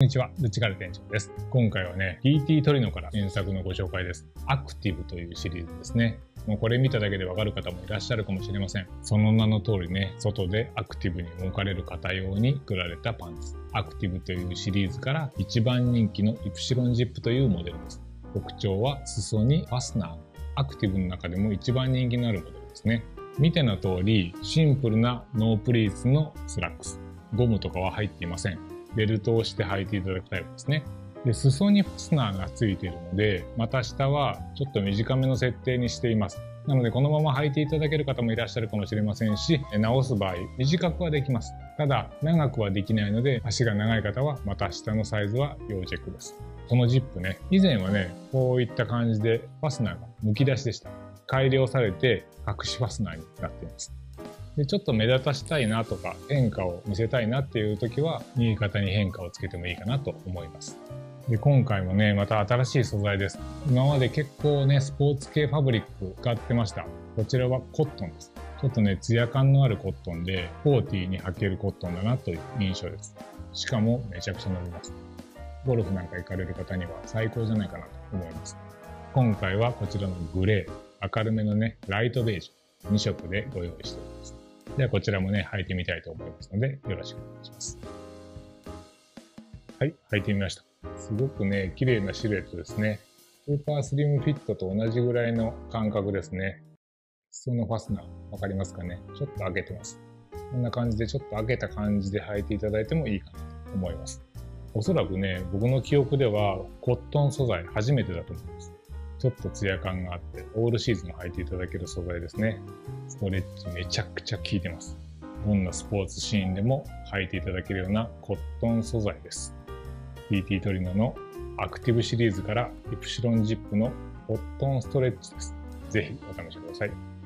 こんにちは、ルチカル店長です。今回はね、TT トリノから原作のご紹介です。アクティブというシリーズですね。もうこれ見ただけでわかる方もいらっしゃるかもしれません。その名の通りね、外でアクティブに動かれる方用に作られたパンツ。アクティブというシリーズから一番人気のイプシロンジップというモデルです。特徴は裾にファスナー。アクティブの中でも一番人気のあるモデルですね。見ての通り、シンプルなノープリーツのスラックス。ゴムとかは入っていません。ベルトをして履いていただくタイプですね。で、裾にファスナーがついているので、股下はちょっと短めの設定にしています。なので、このまま履いていただける方もいらっしゃるかもしれませんし、直す場合、短くはできます。ただ、長くはできないので、足が長い方は股下のサイズは要チェックです。このジップね、以前はね、こういった感じでファスナーが剥き出しでした。改良されて隠しファスナーになっています。でちょっと目立たしたいなとか変化を見せたいなっていう時は右肩に変化をつけてもいいかなと思います。で今回もねまた新しい素材です。今まで結構ねスポーツ系ファブリック使ってました。こちらはコットンです。ちょっとねツヤ感のあるコットンでポーティーに履けるコットンだなという印象です。しかもめちゃくちゃ伸びます。ゴルフなんか行かれる方には最高じゃないかなと思います。今回はこちらのグレー。明るめのねライトベージュ。2色でご用意しております。ではこちらもね、履いてみたいと思いますので、よろしくお願いします。はい、履いてみました。すごくね、綺麗なシルエットですね。スーパースリムフィットと同じぐらいの感覚ですね。裾のファスナー、わかりますかね？ちょっと開けてます。こんな感じでちょっと開けた感じで履いていただいてもいいかなと思います。おそらくね、僕の記憶ではコットン素材初めてだと思います。ちょっとツヤ感があって、オールシーズン履いていただける素材ですね。ストレッチめちゃくちゃ効いてます。どんなスポーツシーンでも履いていただけるようなコットン素材です。TT トリノのアクティブシリーズからイプシロンジップのコットンストレッチです。ぜひお試しください。